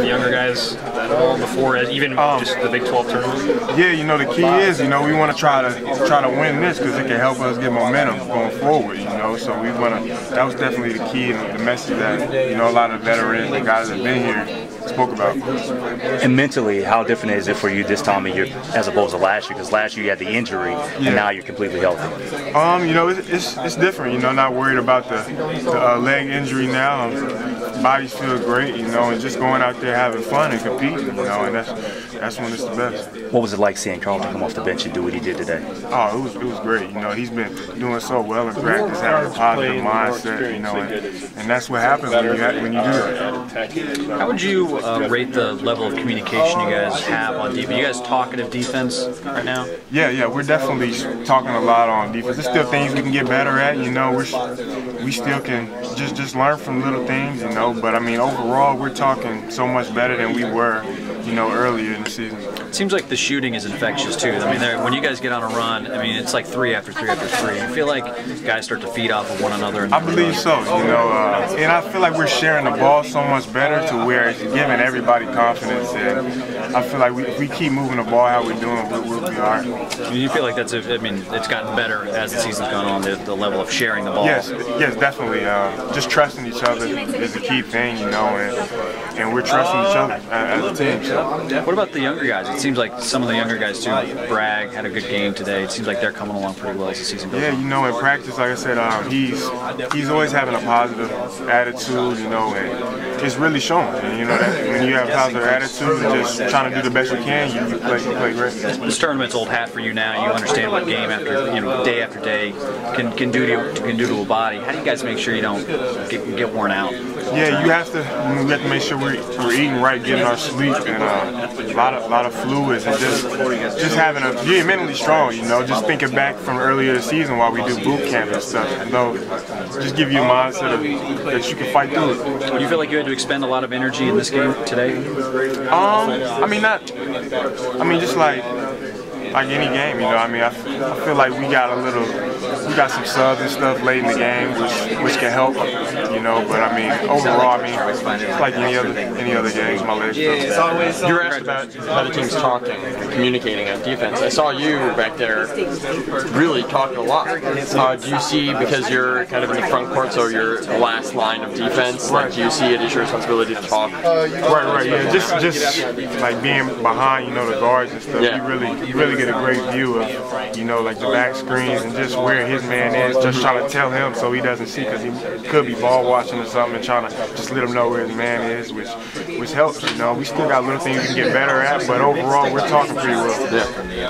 The younger guys that all before, even um, just the Big 12 tournament. Yeah, you know the key is, you know, we want to try to try to win this because it can help us get momentum going forward. You know, so we want to. That was definitely the key and the message that you know a lot of veterans, the guys that have been here spoke about. And mentally, how different is it for you this time of year as opposed to last year? Because last year you had the injury, yeah. and now you're completely healthy. Um, you know, it's, it's, it's different. You know, not worried about the, the uh, leg injury now. Um, bodies feel great, you know, and just going out there having fun and competing, you know, and that's that's when it's the best. What was it like seeing Carlton come off the bench and do what he did today? Oh, it was it was great. You know, he's been doing so well in practice, having a positive mindset, you know, and, and that's what happens when you when you do that. How would you uh, rate the level of communication you guys have on defense? You guys talkative defense right now? Yeah, yeah, we're definitely talking a lot on defense. There's still things we can get better at. You know, we we still can just just learn from little things. You know, but I mean, overall, we're talking so much better than we were you know, earlier in the season. It seems like the shooting is infectious too. I mean, when you guys get on a run, I mean, it's like three after three after three. You feel like guys start to feed off of one another. I believe so. You know, uh, and I feel like we're sharing the ball so much better to where it's giving everybody confidence. And I feel like we, if we keep moving the ball how we're doing, we'll, we'll be all right. You feel like that's, a, I mean, it's gotten better as the season's gone on, the, the level of sharing the ball. Yes, yes, definitely. Uh, just trusting each other is a key thing, you know, and, and we're trusting each other as a team. What about the younger guys? It seems like some of the younger guys too. Bragg had a good game today. It seems like they're coming along pretty well as the season goes yeah, you know, in practice, like I said, um, he's he's always having a positive attitude, you know, and it's really showing. And, you know, that when you have a positive attitude and just trying to do the best you can, you, you, play, you play great. This tournament's old hat for you now. You understand what game after, you know, day after day can, can do to can do to a body. How do you guys make sure you don't get, get worn out? Yeah, you have to. We have to make sure we're, we're eating right, getting our sleep, and uh, a lot of lot of fluids, and just just having a being mentally strong. You know, just thinking back from earlier this season while we do boot camp and stuff. You know, just give you a mindset of, that you can fight through it. Do you feel like you had to expend a lot of energy in this game today? Um, I mean not. I mean just like like any game, you know. I mean, I, I feel like we got a little, we got some subs and stuff late in the game, which which can help, you know. But I mean, overall, I mean, it's like any other any other games. My legs. Yeah, it's always. You were asked about how the team's talking, and communicating on defense. I saw you back there, really talking a lot. Uh, do you see because you're kind of in the front court, so you're the last line of defense? Like, do you see it as your responsibility to talk? Right, right. Yeah, just just like being behind, you know, the guards and stuff. Yeah. You really, you really get a great view of, you know, like the back screens and just where his man is, just trying to tell him so he doesn't see because he could be ball watching or something and trying to just let him know where his man is, which which helps, you know. We still got little things we can get better at, but overall we're talking pretty well. Yeah.